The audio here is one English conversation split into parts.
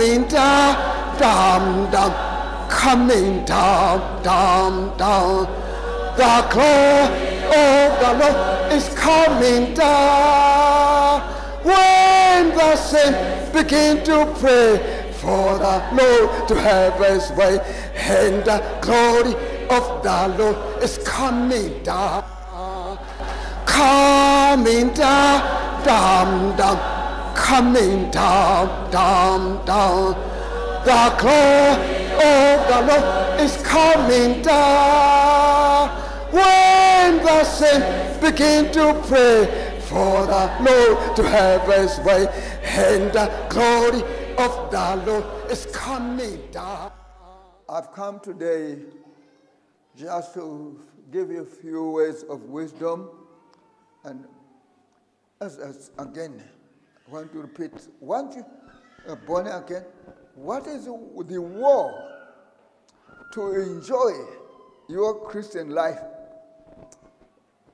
coming down, down, down, coming down, down, down. The glory of the Lord is coming down. When the saints begin to pray for the Lord to have his way, and the glory of the Lord is coming down. Coming down, down, down, coming down, down, down. The glory of the Lord is coming down. When the saints begin to pray for the Lord to have his way, and the glory of the Lord is coming down. I've come today just to give you a few words of wisdom. And as, as again, want to repeat, once you are born again, what is the war to enjoy your Christian life?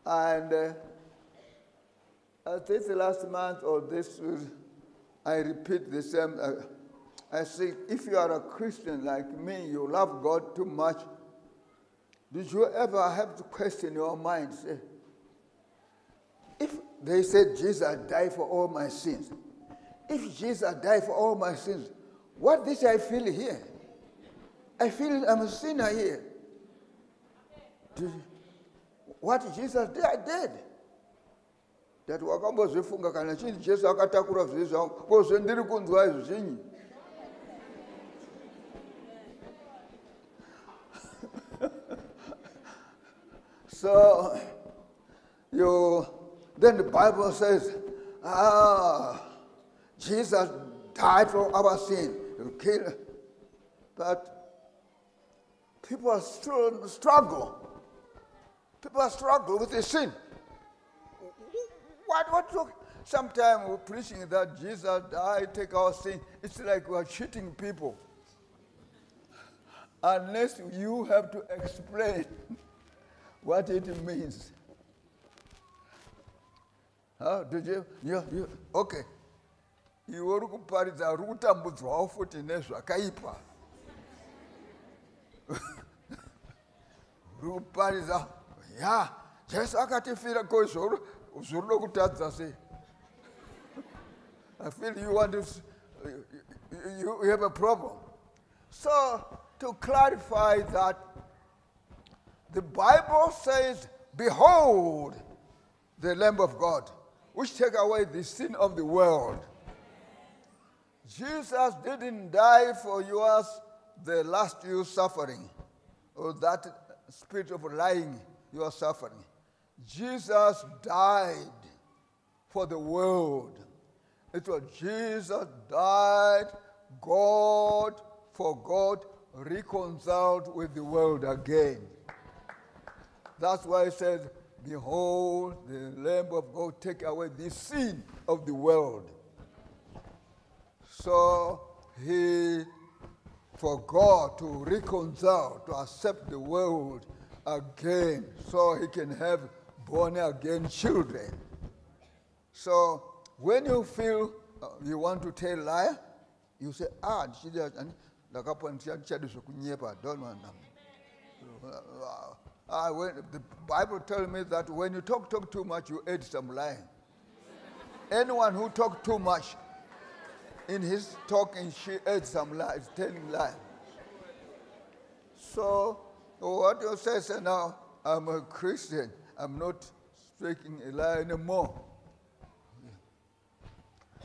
And uh, I think the last month or this, I repeat the same. Uh, I say, if you are a Christian like me, you love God too much, did you ever have to question your mind? Say, if they said Jesus died for all my sins, if Jesus died for all my sins, what did I feel here? I feel I'm a sinner here. What Jesus did, I did. That wakambozvifunga kana chinhu jesu akatakura zvivi zvangu kozve ndiri kunzwa so you then the bible says ah jesus died for our sin. To kill. But people are still struggle. People are struggle with the sin. What what look sometimes we're preaching that jesus died take our sin. It's like we're cheating people. Unless you have to explain what it means. Huh? Did you? you, you okay. iwe uri kuparidza uri kutambudzwawo futi nezvakaipa uri kuparidza ya jesu akatifira ko zvori zvori kutadza sei i feel you want to you, you have a problem so to clarify that the Bible says, Behold the Lamb of God, which take away the sin of the world. Jesus didn't die for yours, the last you suffering, or that spirit of lying you are suffering. Jesus died for the world. It was Jesus died, God for God reconciled with the world again. That's why it says, Behold, the Lamb of God take away the sin of the world. So he, for God to reconcile, to accept the world again, so he can have born again children. So when you feel uh, you want to tell lie, you say, ah, ndakapo ndichadi zvekunyepa don't want. The Bible tells me that when you talk, talk too much, you add some lying. Anyone who talks too much, in his talking, she adds some lies, telling lies. So, what you say, say now, I'm a Christian. I'm not speaking a lie anymore.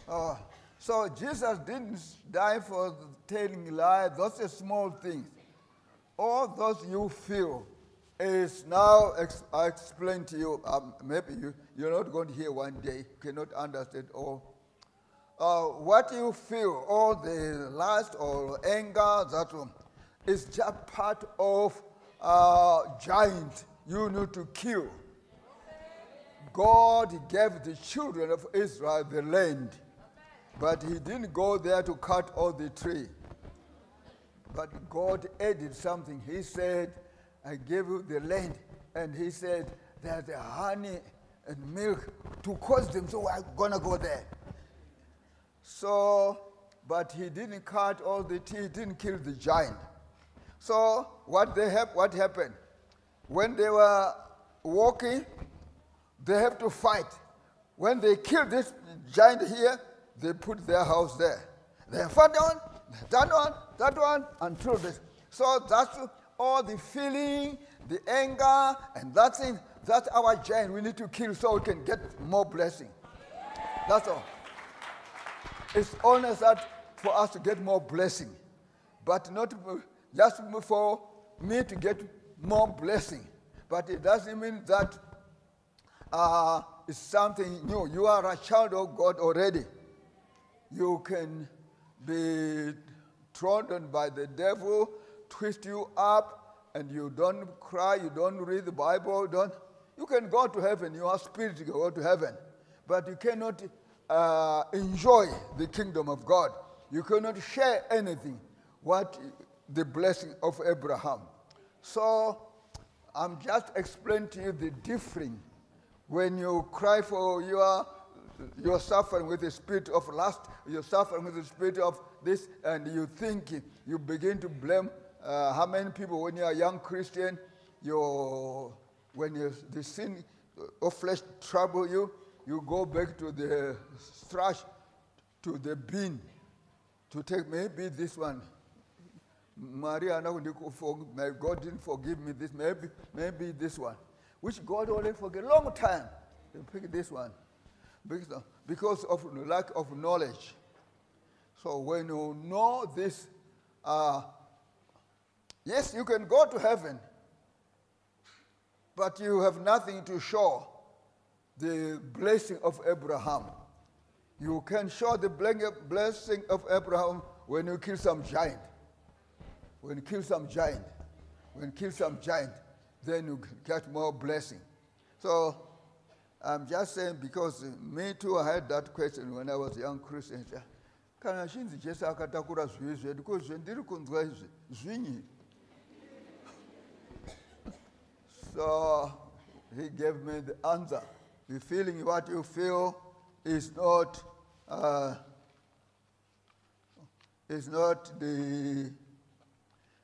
Uh, so Jesus didn't die for telling lies. Those are small things. All those you feel is now, ex- I explain to you, um, maybe you, you're not going to hear one day, You cannot understand all. Uh, what you feel, all the lust or anger, that one, is just part of uh, giant you need to kill. God gave the children of Israel the land, but he didn't go there to cut all the tree. But God added something. He said, I gave you the land. And he said, there's honey and milk to cause them, so I'm going to go there. So but he didn't cut all the tree, he didn't kill the giant. So what they have, what happened? When they were walking, they have to fight. When they kill this giant here, they put their house there. They fight on, that one, that one, until this. So that's all the feeling, the anger, and that's it. That's our giant we need to kill so we can get more blessing. That's all. It's only that for us to get more blessing, but not just for me to get more blessing. But it doesn't mean that uh, it's something new. You are a child of God already. You can be trodden by the devil, twist you up, and you don't cry, you don't read the Bible, don't. You can go to heaven, your spirit can go to heaven, but you cannot uh, enjoy the kingdom of God. You cannot share anything what the blessing of Abraham. So I'm just explaining to you the difference when you cry for your you're suffering with the spirit of lust, you're suffering with the spirit of this, and you think you begin to blame uh, how many people when you're a young Christian, you when you, the sin of flesh trouble you, you go back to the trash, to the bin, to take maybe this one. Maria, my God didn't forgive me this, maybe, maybe this one, which God only forgave long time. You pick this one because, because of lack of knowledge. So when you know this, uh, yes, you can go to heaven, but you have nothing to show the blessing of Abraham. You can show the blessing of Abraham when you kill some giant. When you kill some giant, when you kill some giant, then you get more blessing. So I'm just saying because me too, I had that question when I was a young Christian. kana chinzi jesu akatakura zvedu ko zvendiri kunzwa izvi zvinyi so he gave me the answer the feeling what you feel is not uh, is not the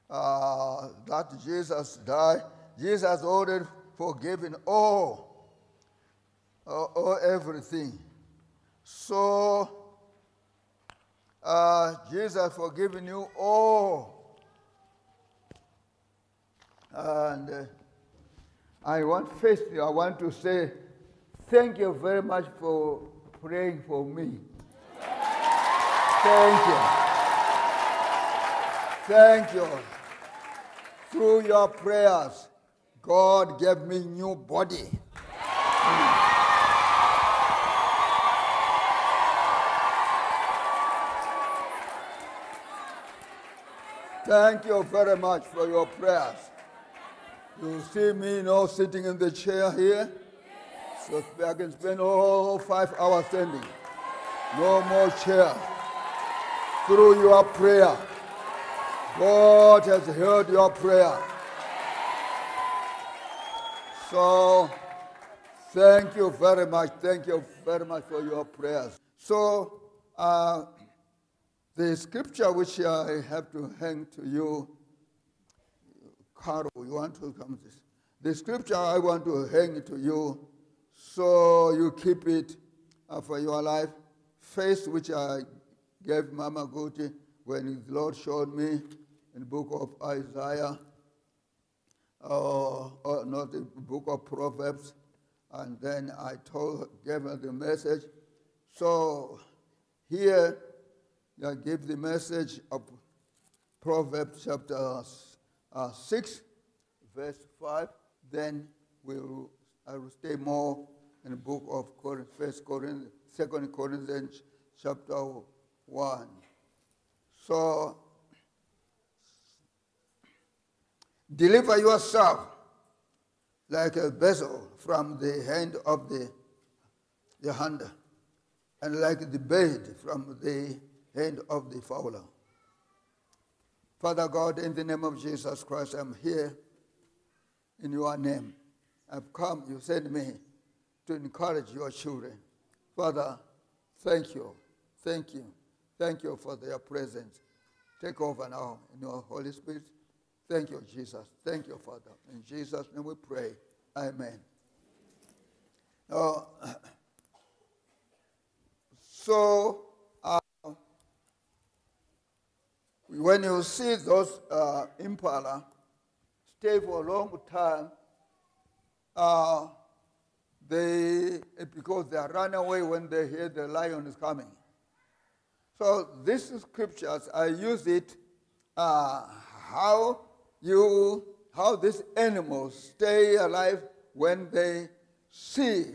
uh, that jesus died jesus already forgiven all uh, or everything. So, uh, Jesus forgiven you all. And uh, I want first, I want to say thank you very much for praying for me. Thank you. Thank you. Through your prayers, God gave me new body. Thank you very much for your prayers. You see me now sitting in the chair here, so I can spend all five hours standing. No more chair. Through your prayer, God has heard your prayer. So, thank you very much. Thank you very much for your prayers. So, uh, the scripture which I have to hang to you, Carol, you want to come this? The scripture I want to hang to you so you keep it uh, for your life. Faith which I gave Mama Guti when the Lord showed me in the book of Isaiah, uh, or not the book of Proverbs, and then I told, gave her the message. So here I give the message of Proverbs chapter uh, 6, verse 5. Then we'll, I will stay more in the book of First Corinthians, Second Corinthians chapter 1. So, deliver yourself like a vessel from the hand of the, the hunter, and like the bird from the hand of the fowler. Father God, in the name of Jesus Christ, I'm here in your name. I've come, you sent me to encourage your children. Father, thank you, thank you, Thank you for their presence. Take over now in your Holy Spirit. Thank you, Jesus. Thank you, Father. In Jesus' name we pray. Amen. Now, so, uh, when you see those uh, impala stay for a long time, uh, they because they run away when they hear the lion is coming. So this scriptures, I use it uh, how you how these animals stay alive when they see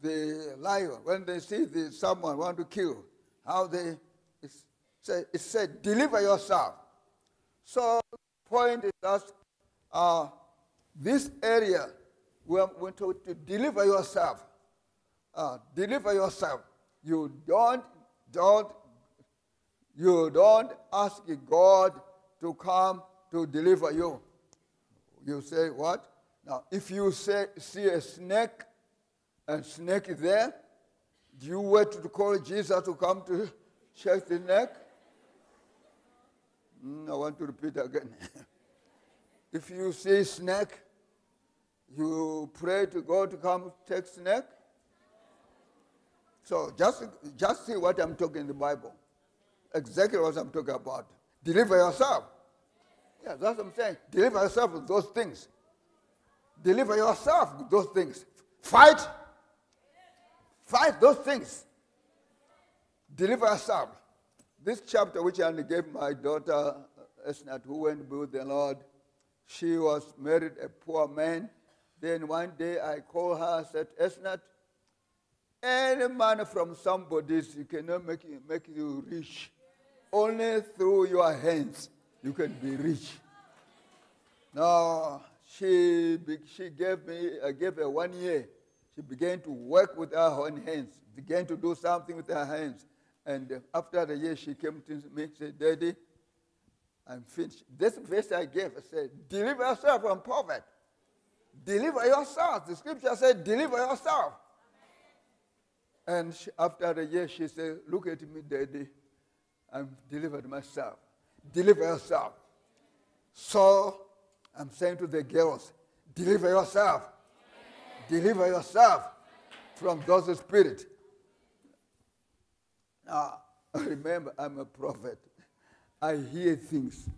the lion, when they see the, someone want to kill, how they it said, deliver yourself. So the point is that uh, this area we are going to, to deliver yourself. Uh, deliver yourself. You don't don't you don't ask God to come to deliver you. You say what? Now, if you say, see a snake and snake is there, do you wait to call Jesus to come to shake the neck? Mm, I want to repeat again. if you see snake, you pray to God to come take snake. So just, just see what I'm talking in the Bible. Exactly what I'm talking about. Deliver yourself. Yeah, that's what I'm saying. Deliver yourself with those things. Deliver yourself with those things. Fight. Fight those things. Deliver yourself. This chapter, which I gave my daughter uh, Esnat, who went with the Lord, she was married a poor man. Then one day I called her, said, Esnat, any money from somebody you cannot make, make you rich. Only through your hands you can be rich. Now, she, she gave me, I gave her one year. She began to work with her own hands, began to do something with her hands. And after the year, she came to me and said, Daddy, I'm finished. This verse I gave, I said, deliver yourself from poverty. Deliver yourself. The scripture said, deliver yourself. And she, after the year, she said, look at me, Daddy. I'm delivered myself. Deliver yourself. So I'm saying to the girls, deliver yourself. Amen. Deliver yourself from those spirits. Now, remember, I'm a prophet. I hear things.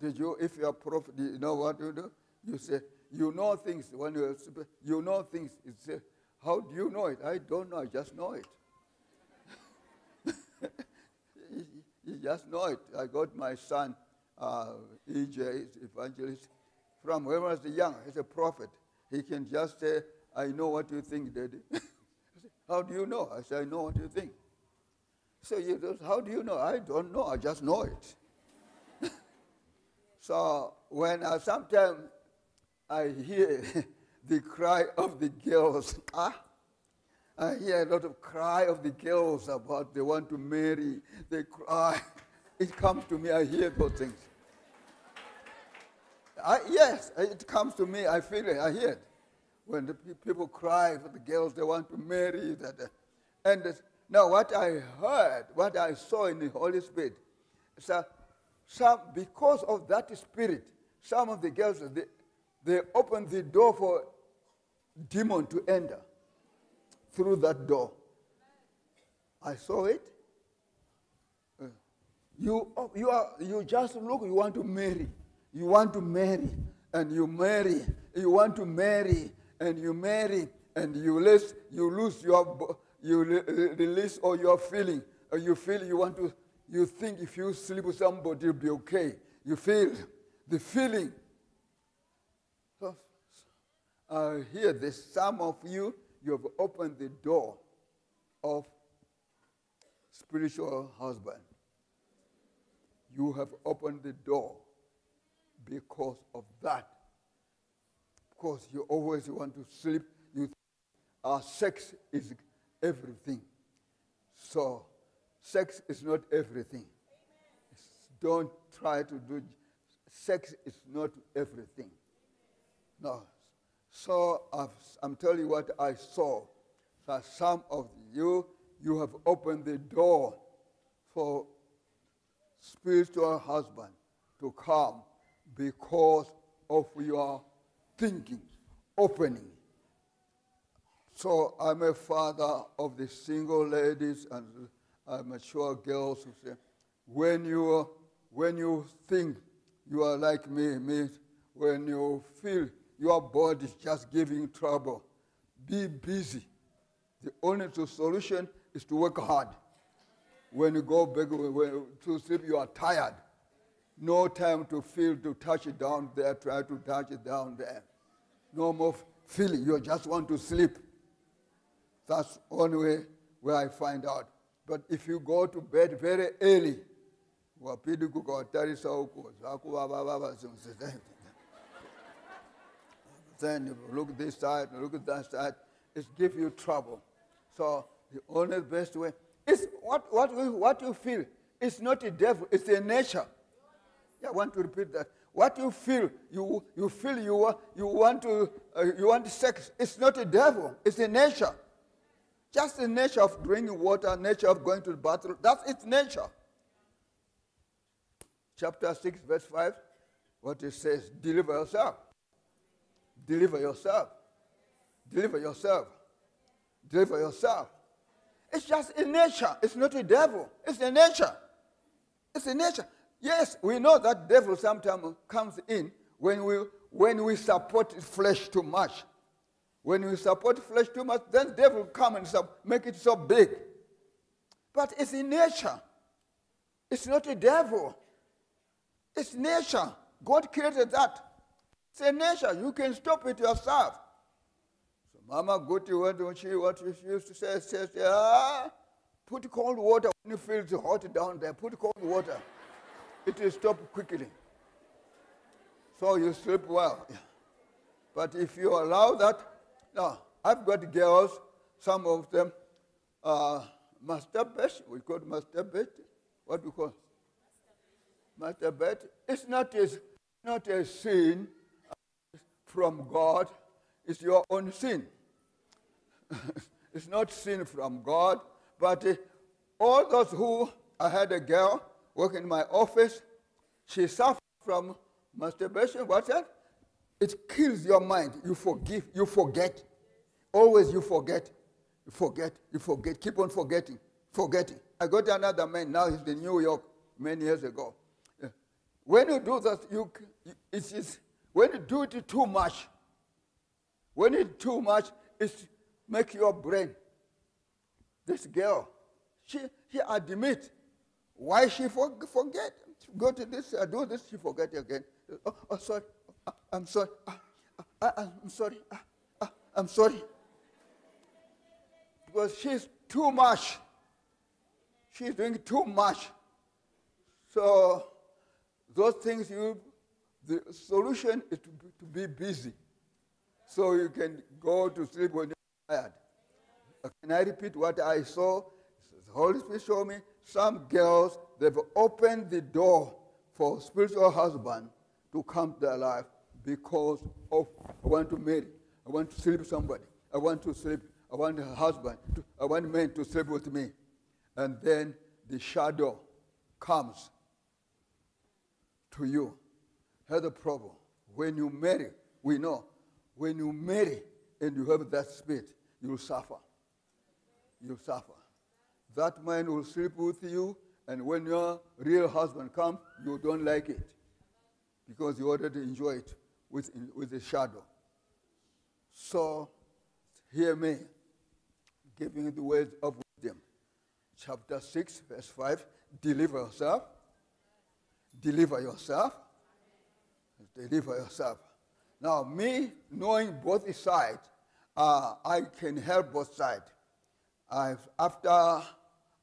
Did you, if you're a prophet, you know what you do? You say, you know things. When you you know things, you say, how do you know it? I don't know, I just know it. you just know it. I got my son uh, EJ, evangelist, from when I was young, he's a prophet. He can just say, I know what you think, Daddy. how do you know? I say, I know what you think. So you how do you know? I don't know, I just know it. so when I, sometimes I hear the cry of the girls, ah, I hear a lot of cry of the girls about they want to marry, they cry. It comes to me, I hear those things. I, yes, it comes to me. I feel it. I hear it. When the people cry for the girls they want to marry. That, uh, and now what I heard, what I saw in the Holy Spirit, so some, because of that spirit, some of the girls, they, they opened the door for demon to enter through that door. I saw it. Uh, you, you, are, you just look, you want to marry. You want to marry and you marry. You want to marry and you marry and you lose, you lose your, you release all your feeling. Or you feel you want to, you think if you sleep with somebody, you'll be okay. You feel the feeling. So, I hear this. Some of you, you have opened the door of spiritual husband. You have opened the door because of that. Because you always want to sleep. You our sex is everything. So sex is not everything. Don't try to do sex is not everything. No. So i am telling you what I saw. That some of you, you have opened the door for spiritual husband to come because of your thinking, opening. So I'm a father of the single ladies and uh, mature girls who say, when you, when you think you are like me, me, when you feel your body is just giving trouble, be busy. The only solution is to work hard. When you go back when, to sleep, you are tired. No time to feel, to touch it down there, try to touch it down there. No more feeling, you just want to sleep. That's one way where I find out. But if you go to bed very early, then you look this side, look at that side, it gives you trouble. So the only best way is what, what, what you feel. It's not a devil, it's a nature. I want to repeat that. What you feel, you, you feel you, you, want to, uh, you want sex. It's not a devil, it's a nature. Just the nature of drinking water, nature of going to the bathroom. That's its nature. Chapter 6, verse 5, what it says, deliver yourself. Deliver yourself. Deliver yourself. Deliver yourself. It's just a nature. It's not a devil. It's a nature. It's a nature. Yes, we know that devil sometimes comes in when we, when we support flesh too much. When we support flesh too much, then devil come and make it so big. But it's in nature. It's not a devil. It's nature. God created that. It's a nature. You can stop it yourself. So Mama Guti, what she, what she used to say, says, ah, put cold water when you feel it's hot down there. Put cold water. It will stop quickly. So you sleep well. But if you allow that, now, I've got girls, some of them uh, masturbate. We call it masturbate. What do you call? Masturbate. It's not a, not a sin from God. It's your own sin. it's not sin from God. But uh, all those who, I had a girl working in my office, she suffered from masturbation. What's that? It kills your mind. You forgive, you forget. Always you forget. You forget, you forget. Keep on forgetting, forgetting. I got another man, now he's in New York many years ago. When you do that, you, it's, it's, when you do it too much, when it's too much, it makes your brain. This girl, she, she admit why she for, forget. Go to this, I do this, she forget again. Oh, oh sorry, uh, I'm sorry. Uh, I, am sorry. I, I'm sorry. Because she's too much. She's doing too much. So those things you the solution is to to be busy. So you can go to sleep when you're tired. Can I repeat what I saw? The Holy Spirit showed me some girls, they've opened the door for spiritual husband to come to their life because of I want to marry. I want to sleep with somebody. I want to sleep. I want a husband. To, I want men to sleep with me. And then the shadow comes to you. Here's the problem. When you marry, we know, when you marry and you have that spirit, you'll suffer. You'll suffer. That man will sleep with you, and when your real husband comes, you don't like it because you already enjoy it with, with the shadow. So, hear me, giving the words of wisdom. Chapter 6, verse 5 deliver yourself. Deliver yourself. Deliver yourself. Now, me knowing both sides, uh, I can help both sides. I've, after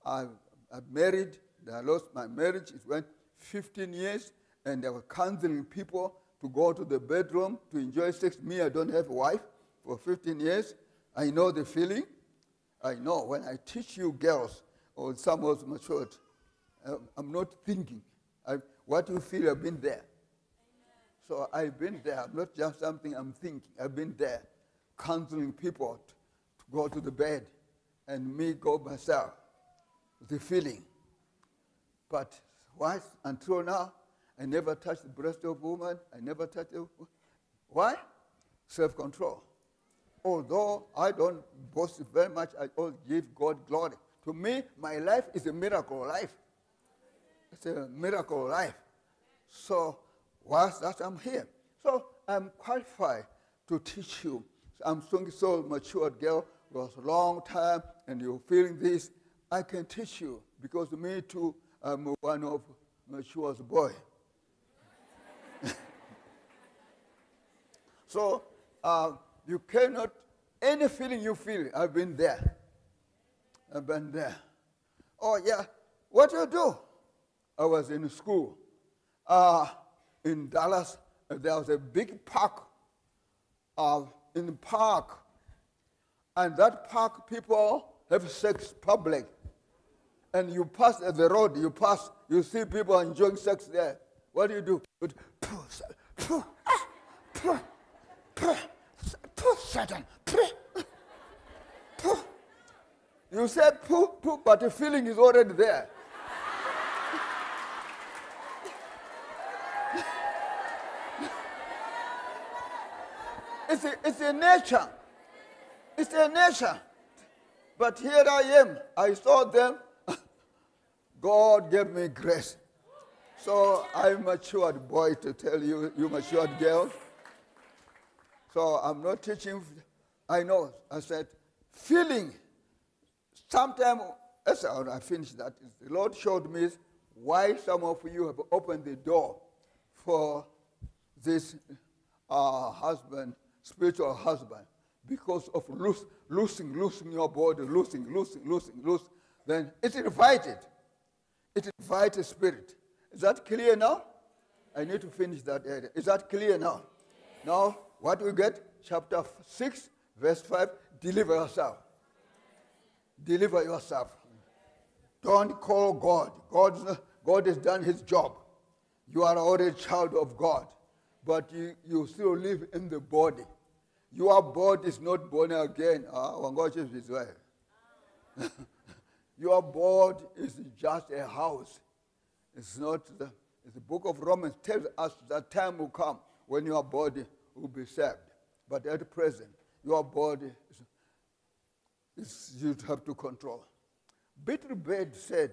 I've, I've married, I lost my marriage. It went 15 years, and they were counseling people to go to the bedroom to enjoy sex. Me, I don't have a wife for 15 years. I know the feeling. I know when I teach you girls or some of my matured, um, I'm not thinking. I, what you feel, I've been there. So I've been there. I'm not just something I'm thinking. I've been there, counseling people to go to the bed and me go myself, the feeling. But why? Until now, I never touched the breast of woman. I never touched. Why? Self-control. Although I don't boast very much, I all give God glory. To me, my life is a miracle life. It's a miracle life. So, whilst that I'm here. So, I'm qualified to teach you. I'm so, so matured girl, was a long time, and you're feeling this. I can teach you because me too, I'm one of mature boy. so, uh, you cannot, any feeling you feel, I've been there. I've been there. Oh, yeah. What do you do? I was in school uh, in Dallas. There was a big park. Uh, in the park, and that park people have sex public. And you pass at the road, you pass, you see people enjoying sex there. What do you do? You Satan. You say poo, poo, but the feeling is already there. it's, a, it's a nature. It's a nature. But here I am. I saw them. God gave me grace. So I'm matured boy to tell you, you matured girls. So I'm not teaching. I know. I said, feeling. Sometimes, as I finished that, the Lord showed me why some of you have opened the door for this uh, husband, spiritual husband, because of lose, losing, losing your body, losing, losing, losing, losing. Then it's invited. It invites a spirit. Is that clear now? I need to finish that area. Is that clear now? Now, what we get? Chapter 6, verse 5 deliver yourself. Deliver yourself. Don't call God. God's, God has done his job. You are already a child of God, but you, you still live in the body. Your body is not born again. Ah, Your body is just a house. It's not the, the book of Romans tells us that time will come when your body will be saved. But at present, your body is, is you have to control. Peter Bed said,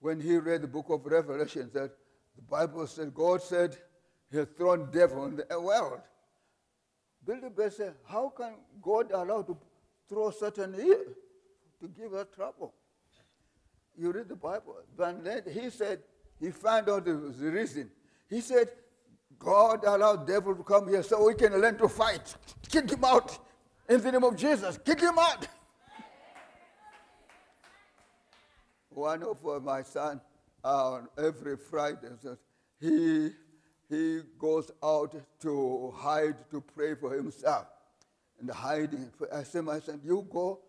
when he read the book of Revelation, that the Bible said, God said he has thrown devil in the world. Bed said, how can God allow to throw Satan here to give us trouble? You read the Bible. But then he said, he found out the, reason. He said, God allowed devil to come here so we can learn to fight. Kick him out in the name of Jesus. Kick him out. One of my son, uh, every Friday, he, he goes out to hide to pray for himself. And hiding. I said, my son, you go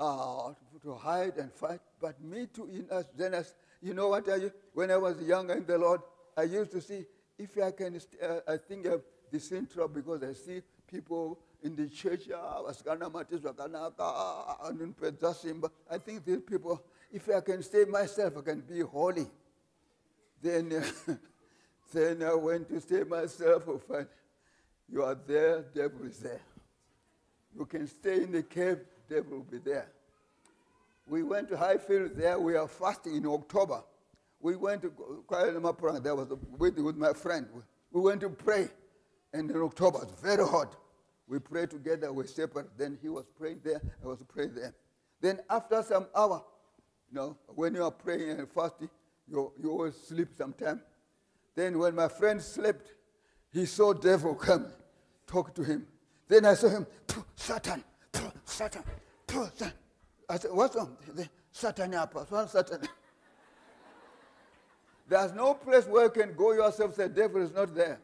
uh, to hide and fight, but me too. In us, then you know what I, when I was younger in the Lord, I used to see if I can, uh, I think of the central because I see people in the church, uh, I think these people, if I can stay myself, I can be holy. Then, uh, then I went to stay myself, find you are there, devil is there. You can stay in the cave, devil will be there. We went to Highfield there, we are fasting in October we went to Kuala. There was a, with, with my friend. We went to pray. And in October, it's very hot. We prayed together. We separate. Then he was praying there. I was praying there. Then after some hour, you know, when you are praying and fasting, you, you always sleep sometime. Then when my friend slept, he saw devil come, talk to him. Then I saw him, Satan, Satan. I said, what's wrong? Satan, Satan. There's no place where you can go yourself say, devil is not there.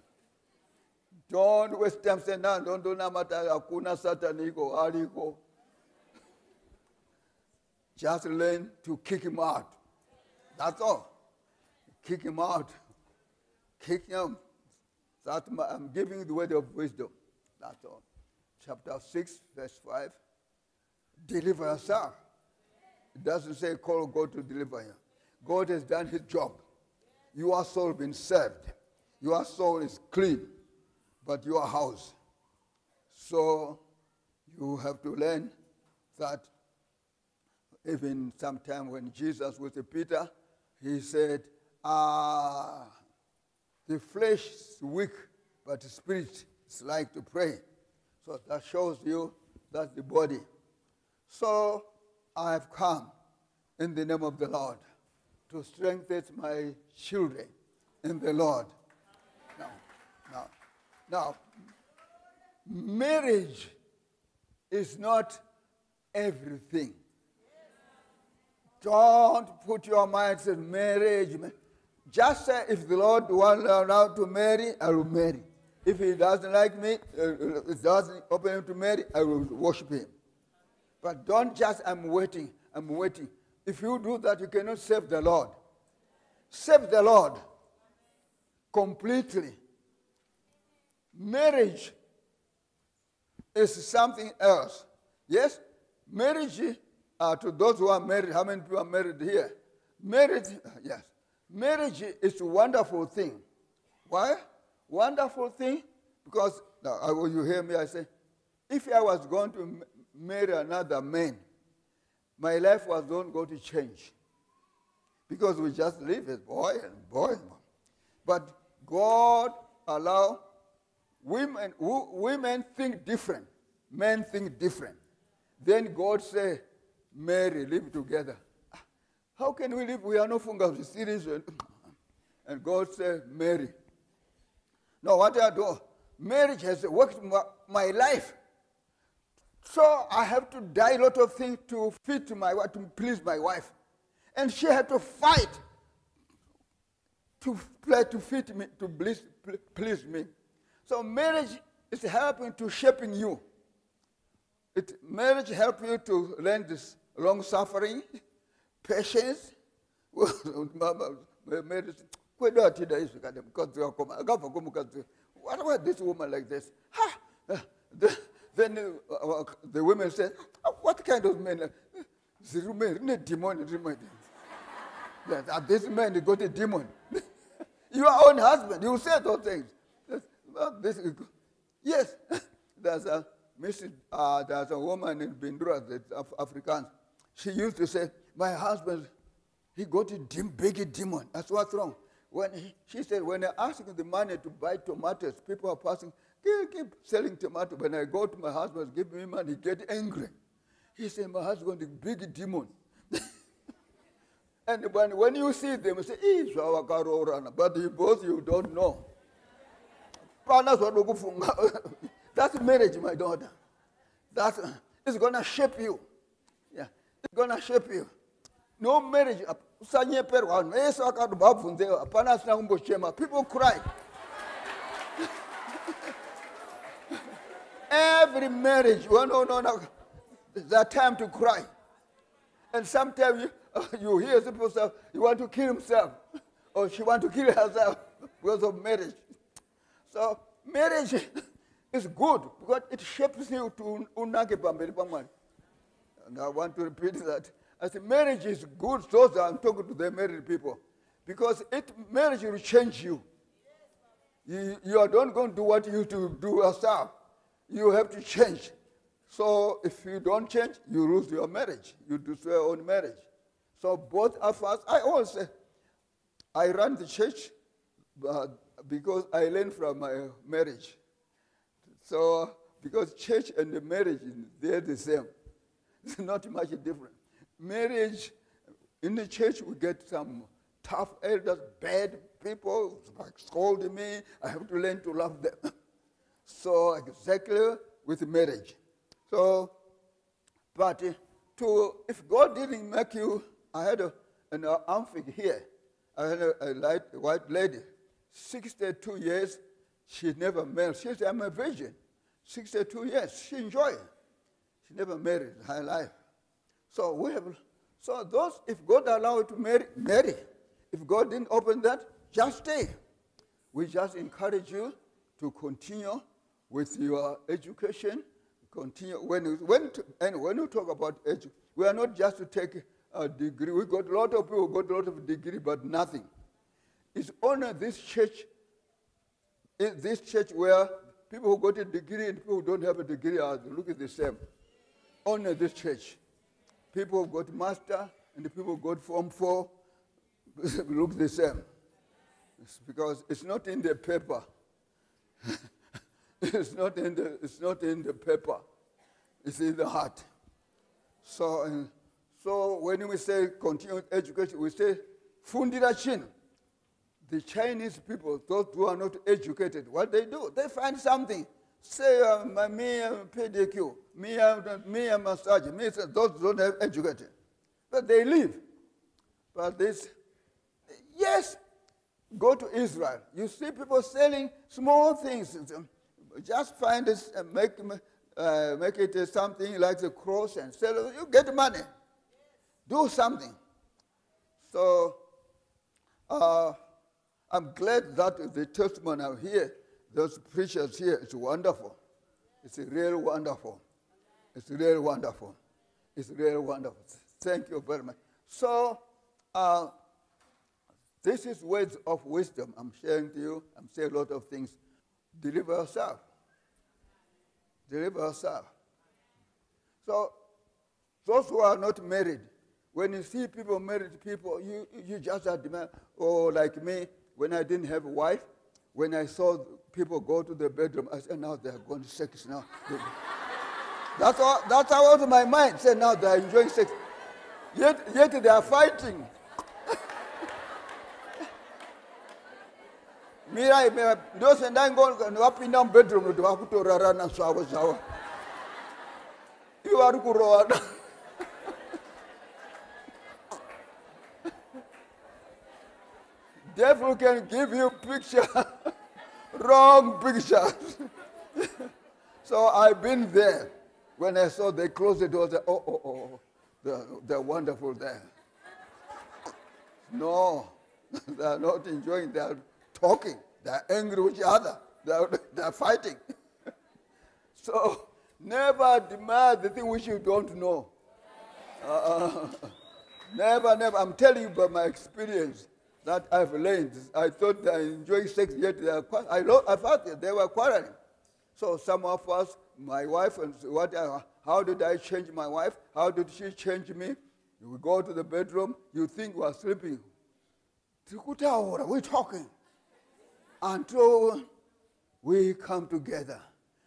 Don't waste time saying, no, don't do namata, akuna sataniko, aliko. Just learn to kick him out. That's all. Kick him out. Kick him. That I'm giving the word of wisdom. That's all. Chapter 6, verse 5. deliver yourself. It doesn't say call God to deliver you. God has done his job. Your soul has been saved. Your soul is clean, but your house. So you have to learn that even sometime when Jesus was with Peter, he said, Ah, the flesh is weak, but the spirit is like to pray. So that shows you that's the body. So I have come in the name of the Lord to strengthen my children in the Lord. Now, now, now, marriage is not everything. Don't put your minds in marriage. Just say, if the Lord wants now to marry, I will marry. If he doesn't like me, uh, it doesn't open him to marry, I will worship him. But don't just, I'm waiting, I'm waiting. If you do that, you cannot save the Lord. Save the Lord completely. Marriage is something else. Yes, marriage, uh, to those who are married, how many people are married here? Marriage, yes. Marriage is a wonderful thing. Why? Wonderful thing because now, you hear me, I say, if I was going to marry another man, my life was not going to change because we just live as boy and boy. But God allow women, women think different, men think different. Then God say, Mary, live together. Ah, how can we live? We are no fungus, serious. And God said, marry. Now what I do? Marriage has worked my, life. So I have to die a lot of things to fit my wife, to please my wife. And she had to fight to play to fit me, to please, please me. So marriage is helping to shaping you. It, marriage helps you to learn this long suffering, patience. marriage, what about this woman like this? Ha! The, then uh, uh, the women said, oh, what kind of men? The man, demon, demon. That this man got a demon. Your own husband, you say those things. this is yes, there's a. Uh, there's a woman in Bindura, that's Af- Afrikaans. She used to say, "My husband, he got a dim, big demon. That's what's wrong." When he, she said, when I ask the money to buy tomatoes, people are passing, keep, keep selling tomatoes. When I go to my husband, give me money, get angry. He said, my husband is a big demon. and when, when you see them, you say, but both you don't know. That's marriage, my daughter. That's, it's going to shape you. Yeah, it's going to shape you. No marriage, people cry. Every marriage, well, no, no, no, there's time to cry. And sometimes you, you hear people say, you want to kill himself, or she want to kill herself because of marriage. So marriage is good because it shapes you to unake pamberi pamwari. And I want to repeat that. I said marriage is good, so I'm talking to the married people. Because it marriage will change you. You, you are not going to do what you used to do yourself. You have to change. So if you don't change, you lose your marriage. You destroy your own marriage. So both of us, I always say, I run the church because I learned from my marriage. So because church and the marriage, they're the same. It's not much different. Marriage, in the church, we get some tough elders, bad people, like scolding me. I have to learn to love them. so exactly with marriage. So, but uh, to if God didn't make you, I had a, an uh, amphib here. I had a, a light, white lady, 62 years. She never married. She said, I'm a virgin. 62 years. She enjoyed. She never married her life. So we have, so those, if God allowed to marry, marry. If God didn't open that, just stay. We just encourage you to continue with your education, continue. When, when, to, and when you talk about education, we are not just to take a degree. We got a lot of people got a lot of degree, but nothing. It's only this church, in this church where people who got a degree and people who don't have a degree are looking the same. Only this church. People who got master and the people who got form four look the same. It's because it's not in the paper. it's not in the it's not in the paper. It's in the heart. So uh, so when we say continued education, we say fundira chin. The Chinese people, those who are not educated, what they do, they find something. Say, uh, my, me, uh, pedicure, me, uh, me, uh, massage, me, those don't have education. But they live. But this, yes, go to Israel. You see people selling small things. Just find this, uh, make, uh, make it uh, something like the cross and sell it. You get money. Do something. So, uh, I'm glad that the testimony out here, those preachers here, it's wonderful. It's really wonderful. It's really wonderful. It's really wonderful. Thank you very much. So, uh, this is words of wisdom I'm sharing to you. I'm saying a lot of things. Deliver yourself. Deliver yourself. So, those who are not married, when you see people married people, you, you just admire, oh, like me, when I didn't have a wife, when I saw people go to the bedroom, I said, now they're going to sex now. that's, all, that's how was my mind. Said, now they're enjoying sex. Yet, yet they are fighting. mira mira ndio senda ngo wapinda bedroom kuti vakutorarana zvavo zvavo ivo vari kurowana devil can give you picture wrong pictures so i've been there. When i saw they closed the door I said, oh oh oh they're, they're wonderful there. No they're not enjoying. They're talking. They're angry with each other. They're, they're fighting. So never demand the thing which you don't know. Uh, never never. I'm telling you by my experience that I've learned. I thought they enjoying sex, yet they are, I, I thought they were quarreling. So some of us, my wife, and what I, how did I change my wife? How did she change me? We go to the bedroom, you think we're sleeping. Tikutaura, We're talking. Until we come together.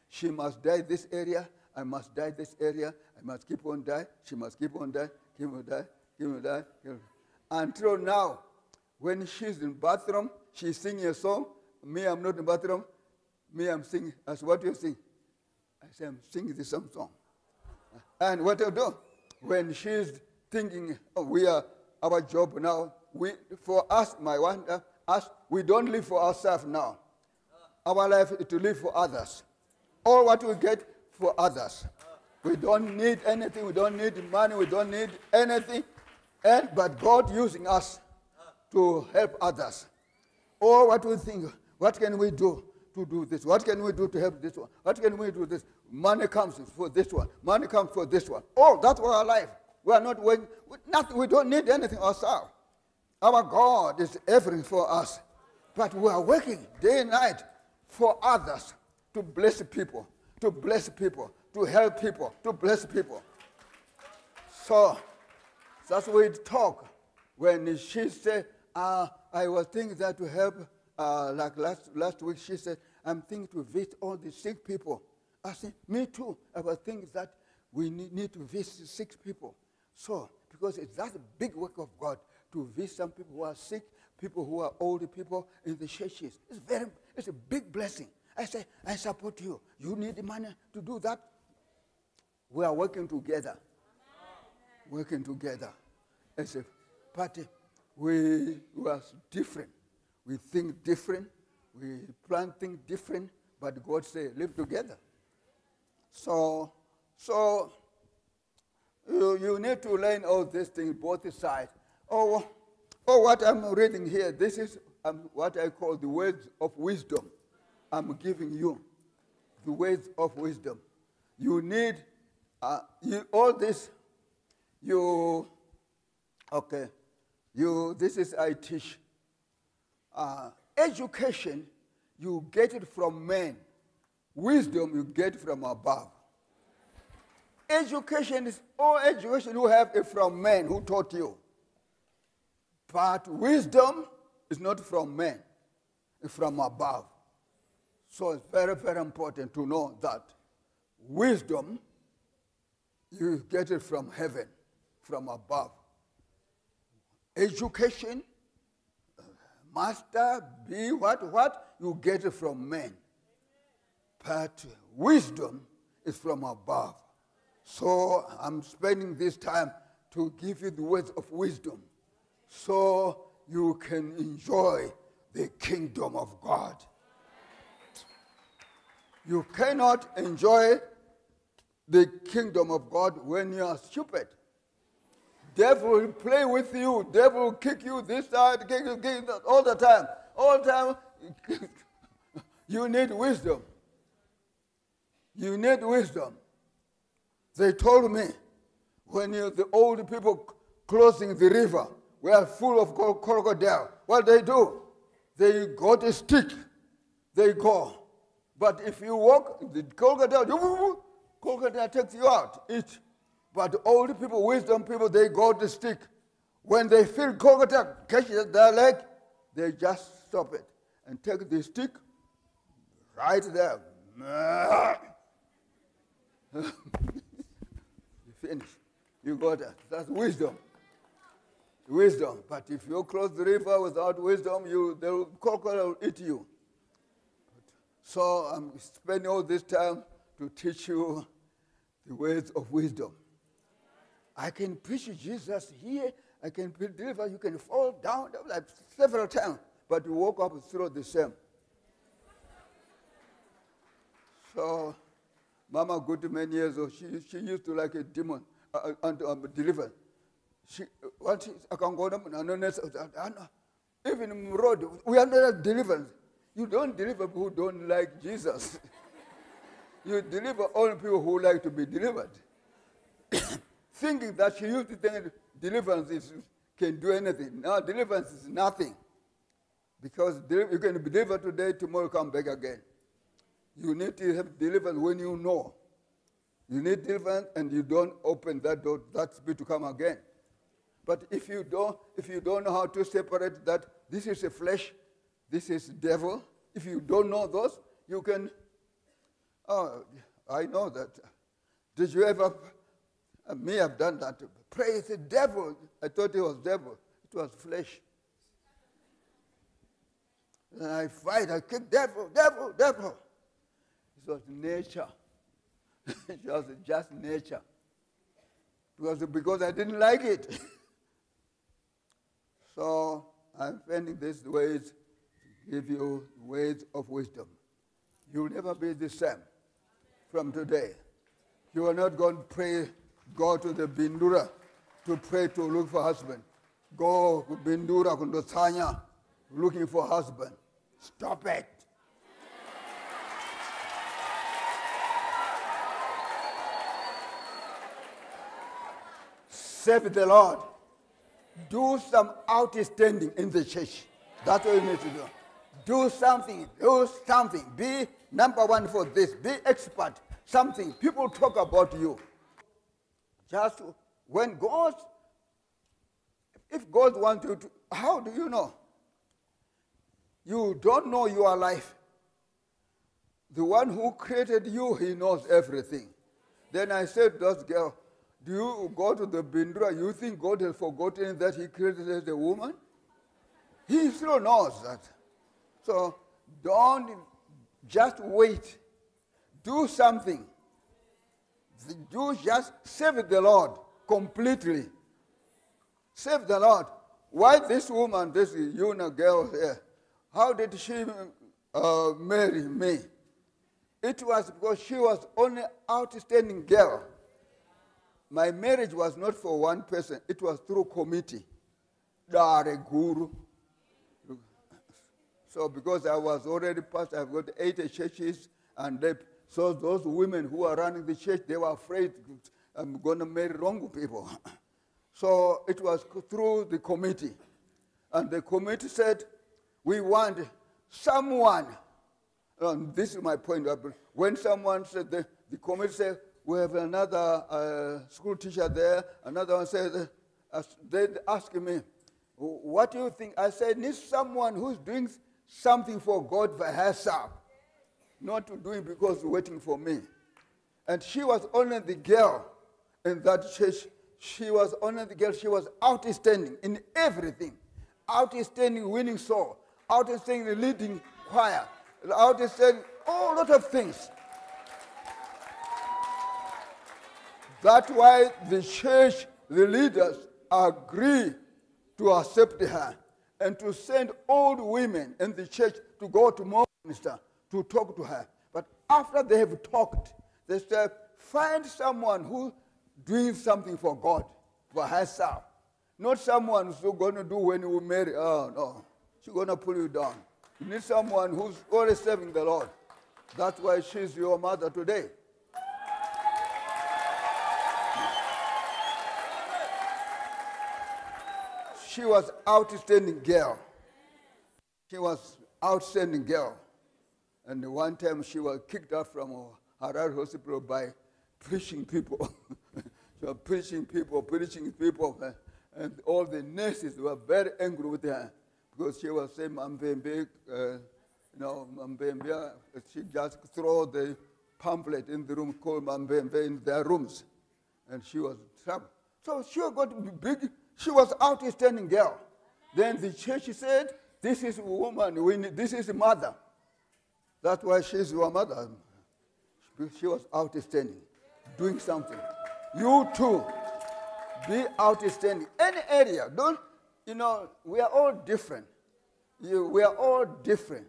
She must die this area, I must die this area, I must keep on die, she must keep on die, keep on die, keep on die. Keep on. Until now, when she's in bathroom, she's singing a song. Me, I'm not in bathroom. Me, I'm singing. That's what do you sing. I say, I'm singing the same song. And what I do, when she's thinking, oh, we are our job now, we, for us, my wife, uh, us, we don't live for ourselves now. Our life is to live for others. All what we get for others. We don't need anything. We don't need money. We don't need anything. And but God using us to help others. Or what we think, what can we do to do this? What can we do to help this one? What can we do this? Money comes for this one. Money comes for this one. Oh, that's our life. We are not. We, nothing, we don't need anything ourselves. Our God is everything for us. But we are working day and night for others to bless people, to bless people, to help people, to bless people. So that's why we talk. When she said, uh, I was thinking that to help, uh, like last, last week, she said, I'm thinking to visit all the sick people. I said, me too. I was thinking that we need, need to visit sick people. So, because it's that big work of God to visit some people who are sick, people who are old people in the churches. It's very, it's a big blessing. I say, I support you. You need the money to do that. We are working together. Working together as a party. We were different. We think different. We plan things different. But God said, live together. So, so you, you need to learn all these things, both sides. Oh, oh, what I'm reading here, this is um, what I call the words of wisdom. I'm giving you the words of wisdom. you need uh, you, all this. You, okay, you, this is I teach. Uh, education, you get it from men. Wisdom, you get from above. Education is all education you have is from men who taught you. But wisdom is not from men, it's from above. So it's very, very important to know that wisdom, you get it from heaven, from above. Education, master, be what, what, you get from men. But wisdom is from above. So I'm spending this time to give you the words of wisdom so you can enjoy the kingdom of God. You cannot enjoy the kingdom of God when you are stupid. Devil will play with you. Devil will kick you this side, kick you, kick you all the time. All the time. you need wisdom. You need wisdom. They told me when you, the old people crossing the river were full of crocodile, what they do? They got a stick. They go. But if you walk, the crocodile, crocodile takes you out, eat. But old people, wisdom people, they got the stick. When they feel crocodile catch their leg, they just stop it and take the stick right there. you finish. You got that. That's wisdom. Wisdom. But if you cross the river without wisdom, you the crocodile will eat you. So I'm spending all this time to teach you the words of wisdom. I can preach Jesus here. I can deliver. You can fall down like several times, but you woke up through the same. So Mama good many years ago, she, she used to like a demon uh, uh and um, deliver. She, what I can go down and even road, we are not deliverance. You don't deliver people who don't like Jesus. you deliver only people who like to be delivered. Thinking that she used to think deliverance is, can do anything. No, deliverance is nothing. Because you can be delivered today, tomorrow come back again. You need to have deliverance when you know. You need deliverance and you don't open that door, that spirit to come again. But if you don't, if you don't know how to separate that, this is a flesh, this is devil. If you don't know those, you can. Oh, I know that. Did you ever? Uh, me have done that. Praise the devil. I thought it was devil. It was flesh. And I fight. I kick devil, devil, devil. It was nature. it was just nature. Because, because I didn't like it. so I'm finding these ways to give you ways of wisdom. You'll never be the same from today. You are not going to pray, go to the Bindura to pray to look for husband. Go to Bindura, to looking for husband. Stop it. serve the Lord. Do some outstanding in the church. That's what you need to do. Do something. Do something. Be number one for this. Be expert. Something. People talk about you. Just when God, if God wants you to, how do you know? You don't know your life. The one who created you, he knows everything. Then I said, those girl, do you go to the Bindura? You think God has forgotten that He created a woman? He still knows that. So don't just wait. Do something. Do just saved the Lord completely. Save the Lord. Why this woman, this Yuna girl here, how did she uh, marry me? It was because she was only outstanding girl. My marriage was not for one person, it was through committee. Dare guru. So because I was already pastor, I've got eight churches and So those women who are running the church, they were afraid I'm going to marry wrong people. so it was through the committee. And the committee said, we want someone, and this is my point, when someone said, the, the committee said, we have another uh, school teacher there, another one said, uh, they asked me, what do you think? I said, need someone who's doing something for God for herself, not to do it because waiting for me. And she was only the girl in that church. She was only the girl. She was outstanding in everything. Outstanding winning soul. Outstanding leading choir. Outstanding all lot of things. That's why the church, the leaders, agree to accept her and to send old women in the church to go to minister to talk to her. But after they have talked, they said, find someone who doing something for God, for herself. Not someone who's going to do when you marry. Oh, no. She's going to pull you down. You need someone who's always serving the Lord. That's why she's your mother today. she was outstanding girl. She was outstanding girl. And one time she was kicked out from Harare Hospital by preaching people. she was preaching people, preaching people. And all the nurses were very angry with her because she was saying, Mambembe, uh, you know, Mambembe, she just threw the pamphlet in the room called Mambembe in their rooms. And she was trouble. So she got big she was outstanding girl. Then the church said, this is a woman, we need, this is a mother. That's why she's your mother. She was outstanding, doing something. You too, be outstanding. Any area, don't, you know, we are all different. You, we are all different.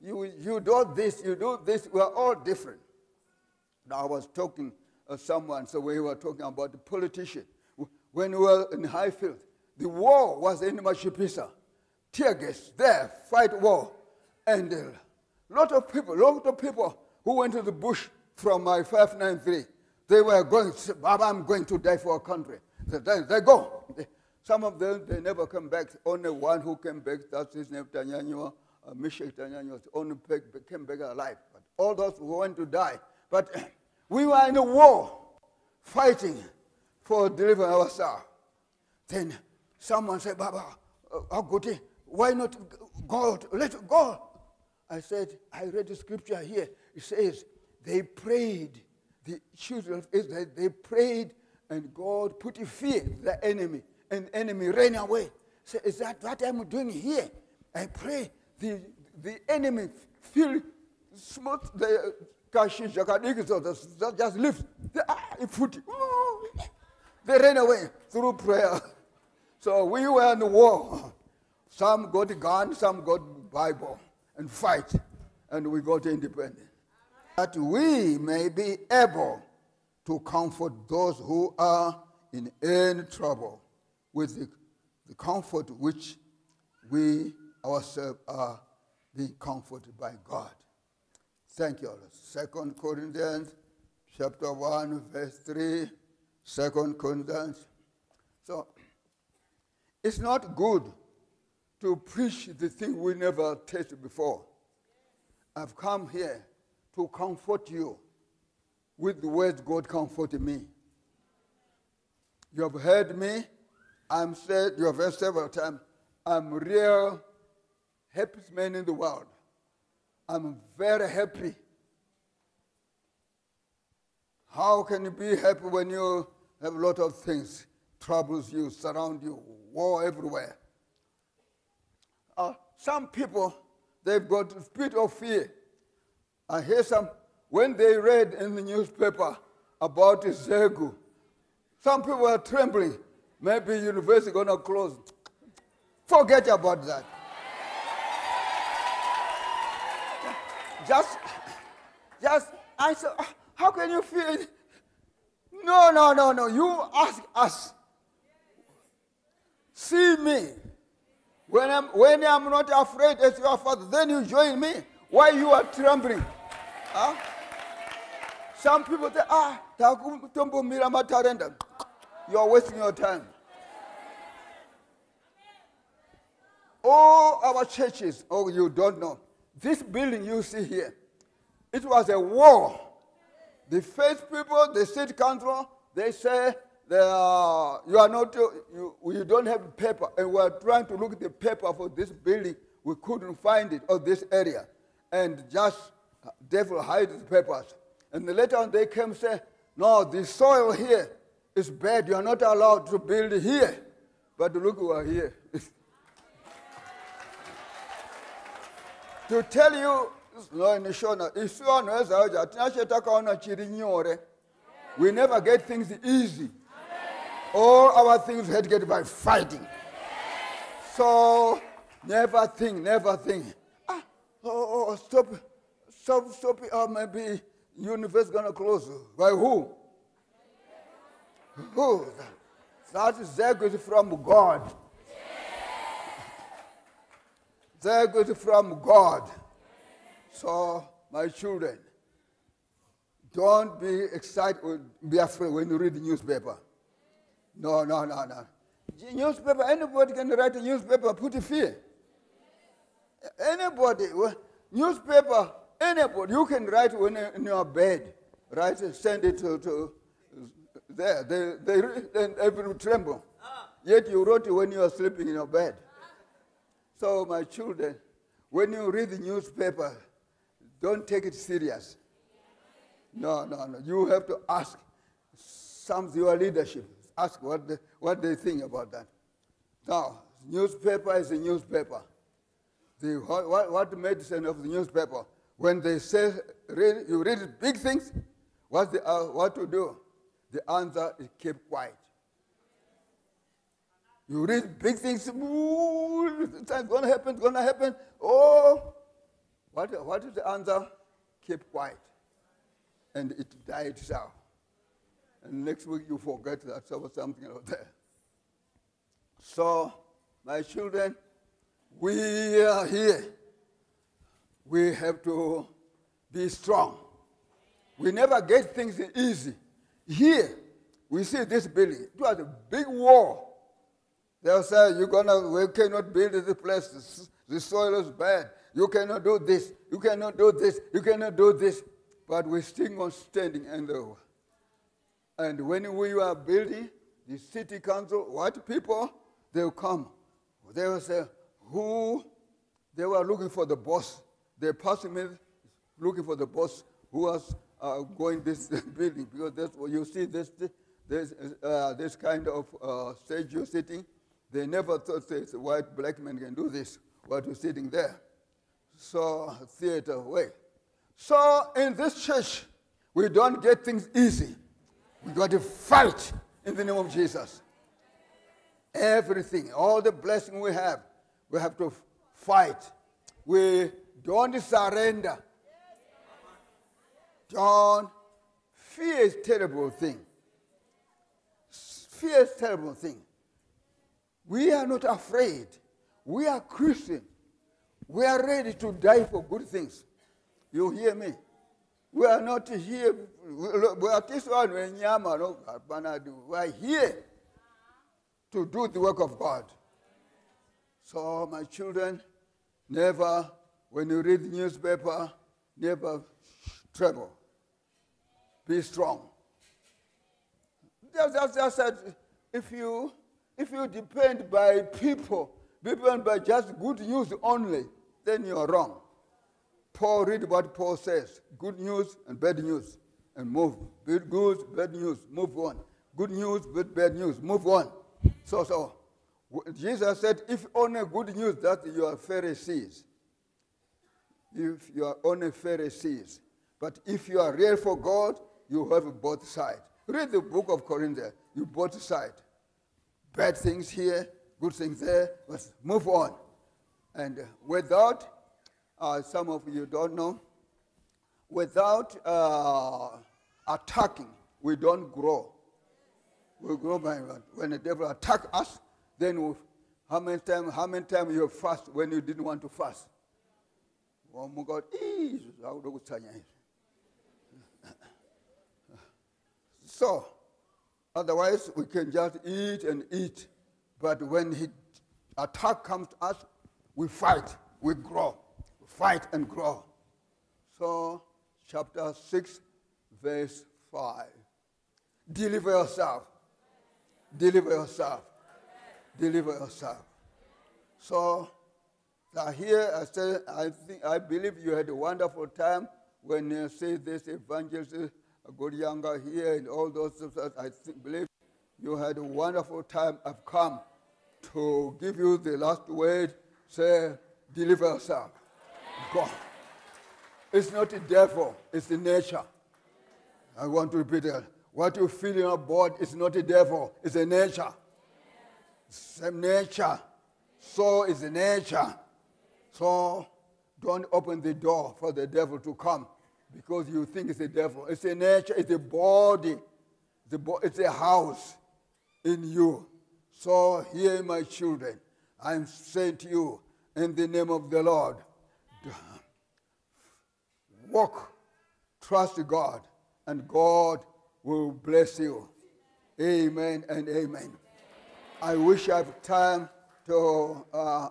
You, you do this, you do this, we are all different. I was talking to someone, so we were talking about the politician when we were in Highfield. The war was in Machipisa. Tear gas, there, fight war. And a lot of people, lot of people who went to the bush from my 593, they were going, Baba, I'm going to die for a country. They, they go. some of them, they never come back. Only one who came back, that's his name, Tanyanyua, uh, Mishek Tanyanyua, only came back alive. But all those who went to die. But we were in a war, fighting for delivering ourselves. Then someone said, Baba, uh, why not go? Let go. I said, I read the scripture here. It says, they prayed, the children of Israel, they prayed, and God put a fear the enemy, and the enemy ran away. So is that what I'm doing here? I pray the, the enemy feel smooth the kashish, just lift the ah, foot. They ran away through prayer. So we were in the war. Some got gun, some got Bible and fight, and we got independent. That we may be able to comfort those who are in any trouble with the, the comfort which we ourselves are being comforted by God. Thank you. Second Corinthians chapter 1, verse 3. Second Corinthians. So it's not good to preach the thing we never tasted before. I've come here to comfort you with the words God comforted me. You have heard me. I'm said, you have heard several times, I'm real happiest man in the world. I'm very happy how can you be happy when you have a lot of things, troubles you, surround you, war everywhere? Uh, some people, they've got a spirit of fear. I hear some, when they read in the newspaper about Zegu, some people are trembling. Maybe university going to close. Forget about that. just, just, I said, how can you feel? No, no, no, no. You ask us. See me. When I'm, when I'm not afraid as your father, then you join me. Why you are trembling? Huh? Some people say, ah. You are wasting your time. All our churches, oh, you don't know. This building you see here, it was a war. The first people, the state council, they say you are not, uh, you, you don't have paper. And we are trying to look at the paper for this building. We couldn't find it, or this area. And just, uh, devil hide the papers. And later on they came and say, no, the soil here is bad. You are not allowed to build here. But look, we are here. to tell you we never get things easy all our things had to get by fighting. So never think never think. Ah, oh, oh, stop stop stop oh, maybe universe gonna close. By who? Who? That is is from god. That is from god. So, my children, don't be excited or be afraid when you read the newspaper. No, no, no, no. Newspaper, anybody can write a newspaper, put fear. Anybody, newspaper, anybody, you can write when in your bed, write it, send it to, to there. They, they, tremble. Yet you wrote it when you are sleeping in your bed. So, my children, when you read the newspaper, don't take it serious. No, no, no. You have to ask some your leadership. Ask what they, what they think about that. Now, newspaper is a newspaper. The, what, what medicine of the newspaper? When they say read, you read big things, what, the, uh, what to do? The answer is keep quiet. You read big things, ooh, it's going to happen, it's going to happen. Oh, what, what is the answer? Keep quiet. And it died itself. And next week you forget that there was something out there. So, my children, we are here. We have to be strong. We never get things easy. Here, we see this building. It was a big wall. They'll say, You're gonna, we cannot build this place. The soil is bad. You cannot do this. You cannot do this. You cannot do this. But we're still on standing and uh, and when we were building the city council, white people, they'll come. They will say, who? They were looking for the boss. They passed me looking for the boss who was uh, going this building because that's what you see this this uh, this kind of uh, stage you're sitting. They never thought that white black man can do this. What you're sitting there so theater way. So in this church, we don't get things easy. We got to fight in the name of Jesus. Everything, all the blessing we have, we have to fight. We don't surrender. Don't. Fear is terrible thing. Fear is terrible thing. We are not afraid. We are Christian. We are ready to die for good things. You hear me? We are not here. We are this one We are here to do the work of God. So, my children, never, when you read the newspaper, never trouble. Be strong. Just, just, just said, if you, if you depend by people, depend by just good news only, then you're wrong. Paul, read what Paul says good news and bad news, and move. Good news, bad news, move on. Good news, bad news, move on. So, so, Jesus said, if only good news that you are Pharisees, if you are only Pharisees, but if you are real for God, you have both sides. Read the book of Corinthians, you both sides. Bad things here, good things there, but move on. And without, uh, some of you don't know, without uh, attacking, we don't grow. We grow by when the devil attack us, then we, how many times how many times you fast when you didn't want to fast? Oh my God, So, otherwise we can just eat and eat. But when he attack comes to us, we fight, we grow, we fight and grow. So, chapter 6, verse 5. Deliver yourself. Deliver yourself. Deliver yourself. So, now here I say, I think I believe you had a wonderful time when you say this evangelist, a good younger here and all those. I think, believe you had a wonderful time. I've come to give you the last word. Say, deliver yourself. God. It's not the devil, it's the nature. I want to repeat that. What you feel in your body is not the devil, it's the nature. Same nature. So is the nature. So don't open the door for the devil to come because you think it's the devil. It's the nature, it's the body, the bo- it's a house in you. So, here, my children, I'm saying to you in the name of the Lord walk, trust God, and God will bless you. Amen and amen. I wish I have time to uh,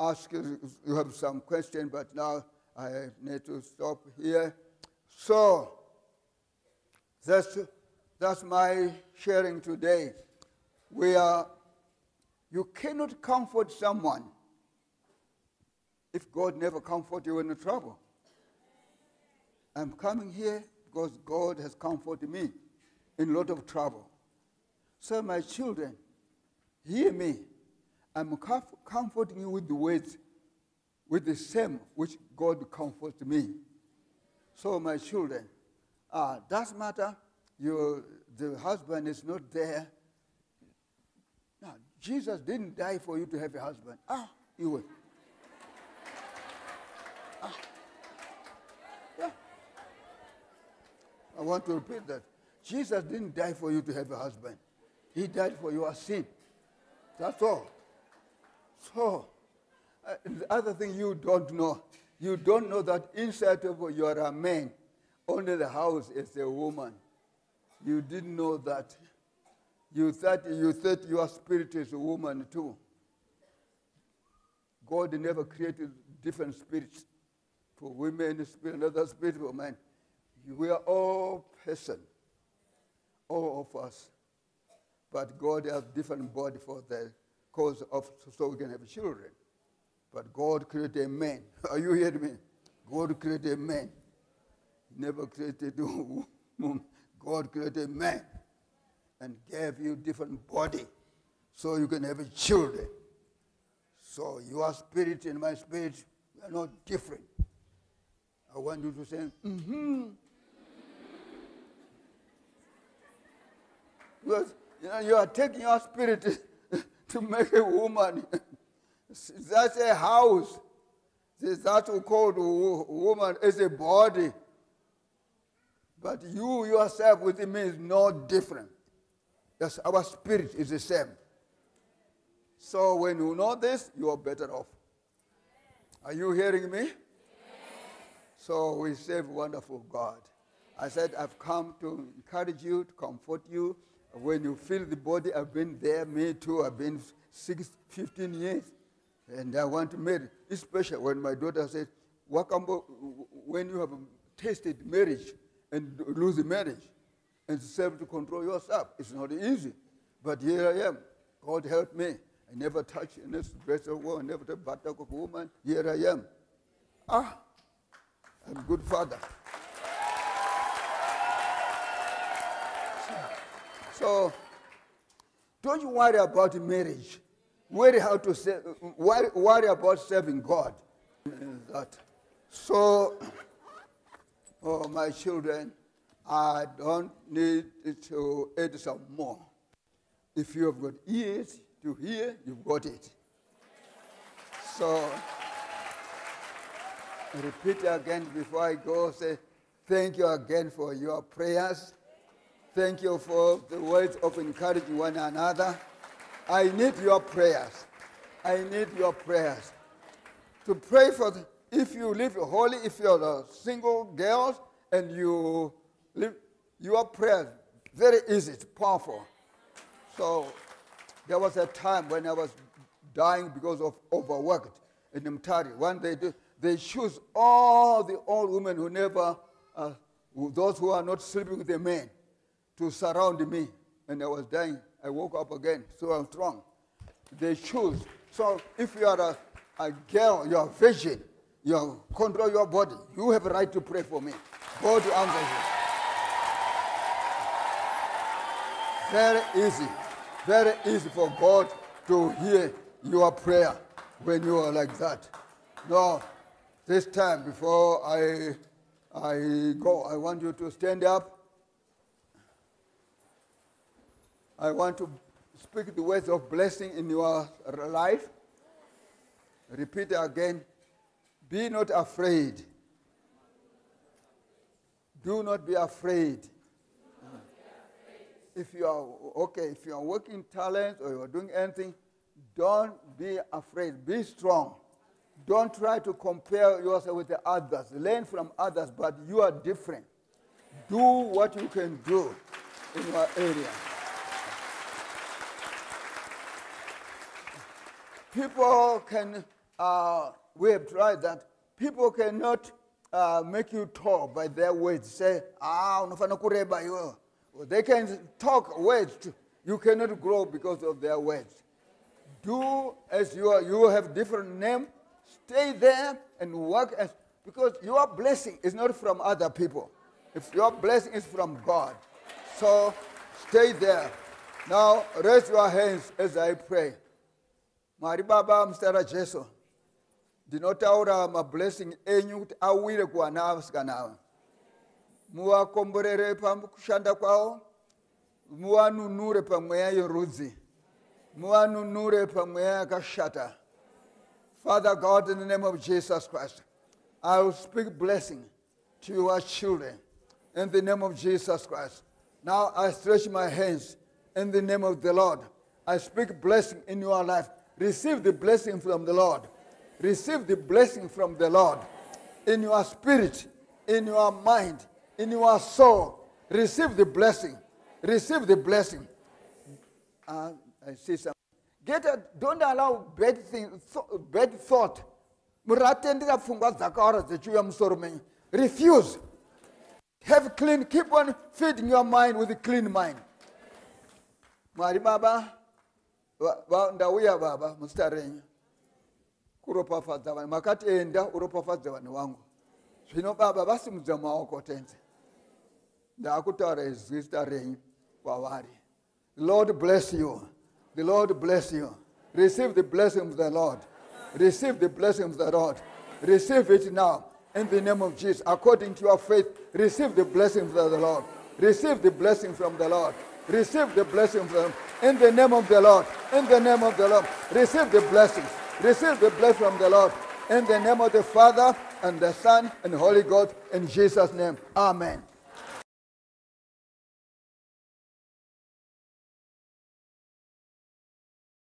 ask you, you have some question, but now I need to stop here. So, that's, that's my sharing today. We are, you cannot comfort someone if God never comfort you in the trouble. I'm coming here because God has comforted me in a lot of trouble. So, my children, hear me. I'm comforting you with the words, with the same which God comforts me. So, my children, uh, does matter. Your, the husband is not there. Now, Jesus didn't die for you to have a husband. Ah, you will. Ah. I want to repeat that. Jesus didn't die for you to have a husband. He died for your sin. That's all. So, uh, the other thing you don't know, you don't know that inside of you are a man. Only the house is a woman. You didn't know that. You thought, you thought your spirit is a woman too. God never created different spirits for women, spirit, another spirit for men. We are all person, all of us. But God has different body for the cause of so we can have children. But God created man. Are you hearing me? God created man. Never created woman. God created man and gave you different body so you can have children. So your spirit and my spirit are not different. I want you to say, mm-hmm. Because you, know, you are taking your spirit to make a woman. That's a house. That's what called a woman is a body. But you yourself with me is no different. Yes, our spirit is the same. So when you know this, you are better off. Are you hearing me? Yes. So we serve wonderful God. I said, I've come to encourage you, to comfort you. When you feel the body, I've been there, me too. I've been six, 15 years. And I want to marry. Especially when my daughter said, when you have tasted marriage and lose the marriage and self to control yourself, it's not easy. But here I am. God help me. I never touched any breast of woman, never touched buttock of woman. Here I am. Ah, I'm a good father. So, don't you worry about marriage. Worry how to say, worry, worry about serving God. That. So, oh, my children, I don't need to add some more. If you have got ears to hear, you've got it. So, repeat again before I go. Say, thank you again for your prayers. Thank you for the words of encouraging one another. I need your prayers. I need your prayers. To pray for, the, if you live holy, if you're a single girl and you live, your prayers Very easy, it's powerful. So there was a time when I was dying because of overworked in Mutare. One day they, they choose all the old women who never, uh, those who are not sleeping with the men, to surround me. And I was dying. I woke up again, so I'm strong. They choose. So if you are a, a girl, you are virgin, you control your body, you have a right to pray for me. God will answer you. Very easy. Very easy for God to hear your prayer when you are like that. Now, this time before I, I go, I want you to stand up. I want to speak the words of blessing in your life. Repeat again. Be not afraid. Do not be afraid. If you are okay, if you are working talent or you are doing anything, don't be afraid. Be strong. Don't try to compare yourself with the others. Learn from others, but you are different. Do what you can do in your area. People can, uh, we have tried that. People cannot uh, make you talk by their words. Say, ah, unafana iwe." They can talk words. You cannot grow because of their words. Do as you are. You have different name. Stay there and work as because your blessing is not from other people. If your blessing is from God, so stay there. Now raise your hands as I pray. Mwari Baba mstara Jesu. Ndinotaura mablessing enyu kuti awire kuwana avasikana ava. Muvakomborere pakushanda kwavo. Muvanunure pamweya yorudzi. Muvanunure pamweya yakashata. Father God, in the name of Jesus Christ, I will speak blessing to your children in the name of Jesus Christ. Now I stretch my hands in the name of the Lord. I speak blessing in your life. Receive the blessing from the Lord. Receive the blessing from the Lord in your spirit, in your mind, in your soul. Receive the blessing. Receive the blessing. Uh, I see some. Get a, don't allow bad thing, th- bad thought. Muratendera pfungwa dzakaora dzichiuya musoro menyu. Refuse. Have clean, keep on feeding your mind with a clean mind. Mwari Baba, ndauya Baba muzita renyu kuropafadza vanhu. Makati enda uropafadze vanhu vangu. Zvino baba vasimudza maoko tenze ndaakutaura izwi zita renyu kwavari. The lord bless you. The lord bless you. Receive the blessing of the lord. Receive the blessing of the lord. Receive it now in the name of jesus. According to your faith receive the blessing of the lord. Receive the blessing from the lord. Receive the blessing from in the name of the lord in the name of the lord receive the blessings receive the blessing from the lord. In the name of the father and the son and holy god in jesus name amen